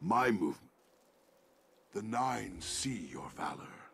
my movement. The Nine see your valor.